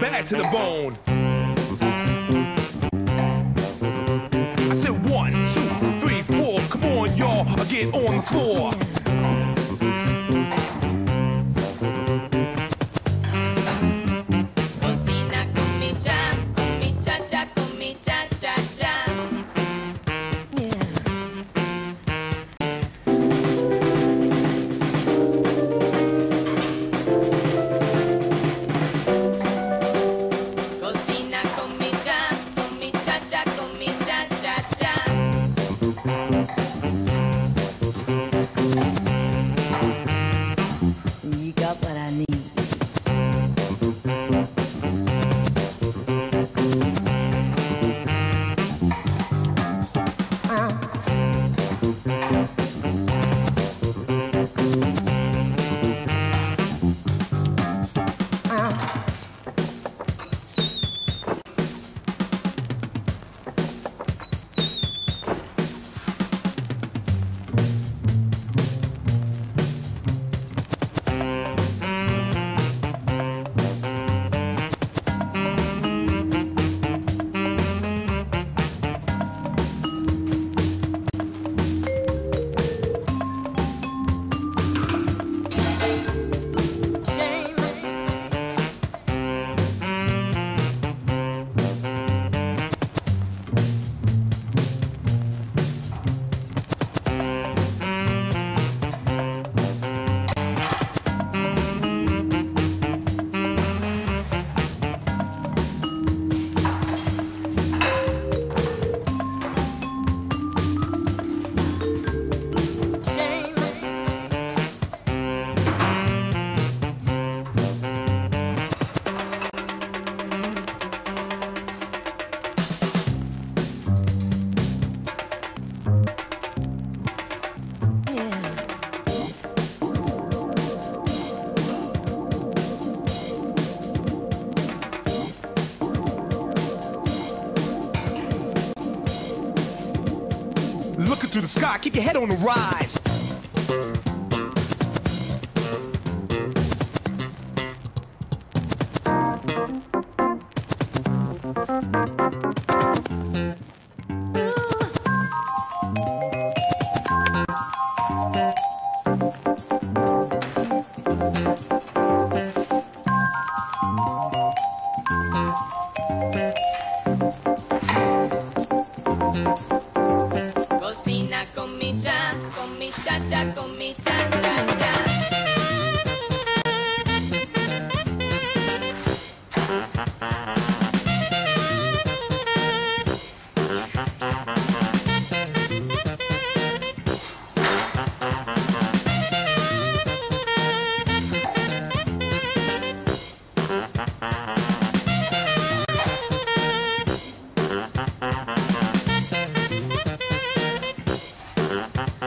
bad to the bone. I said one, two, three, four. Come on, y'all, I get on the floor. The sky. Keep your head on the rise.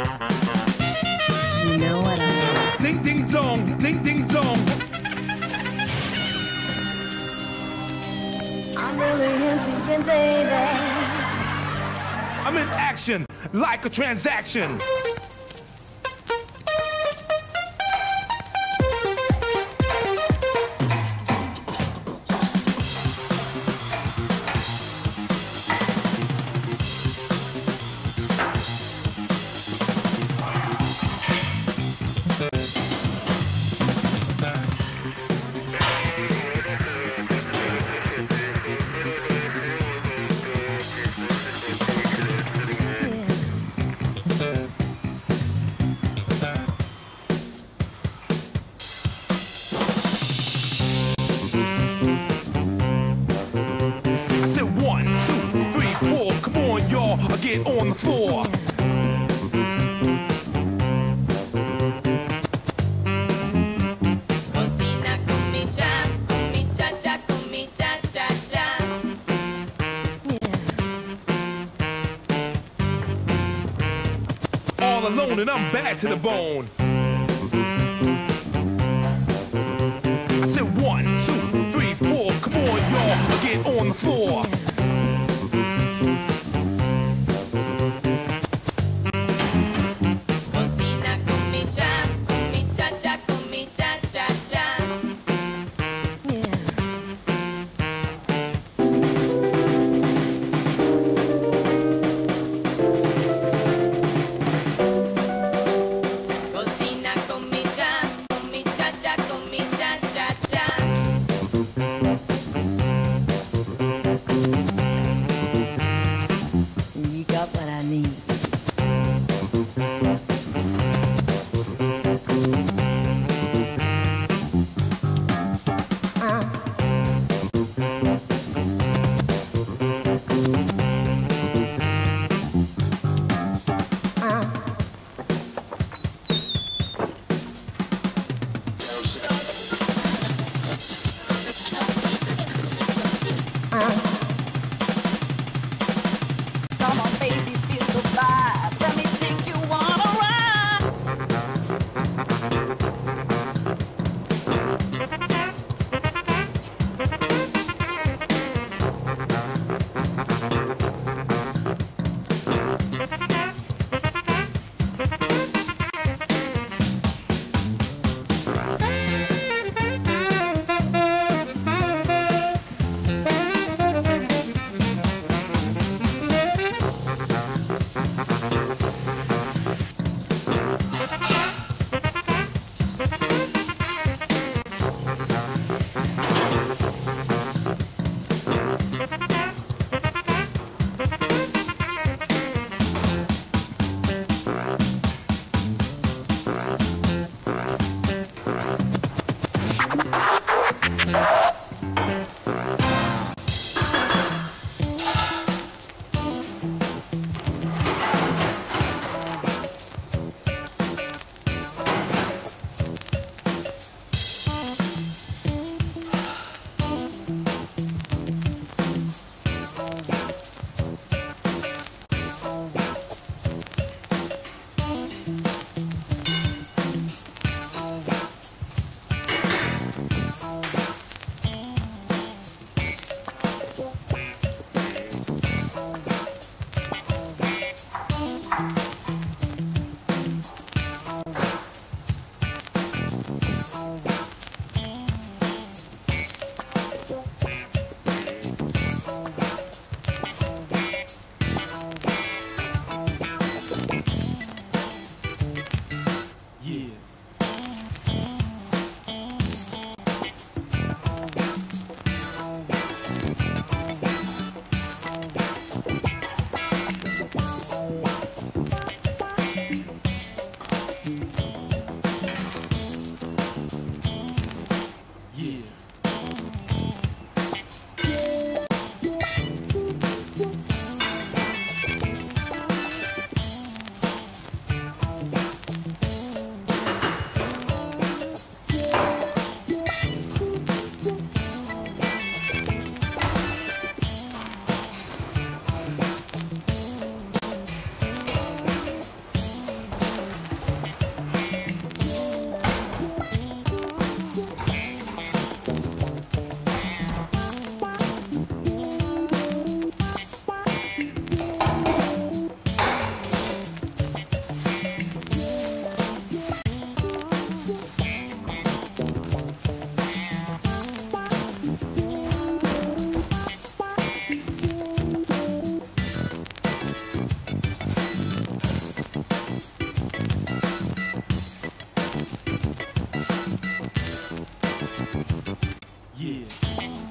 You know what I want. Ding ding dong, ding ding dong. I'm really interested, baby. I'm in action like a transaction. Mi cha cha cha. All alone and I'm bad to the bone. Yeah.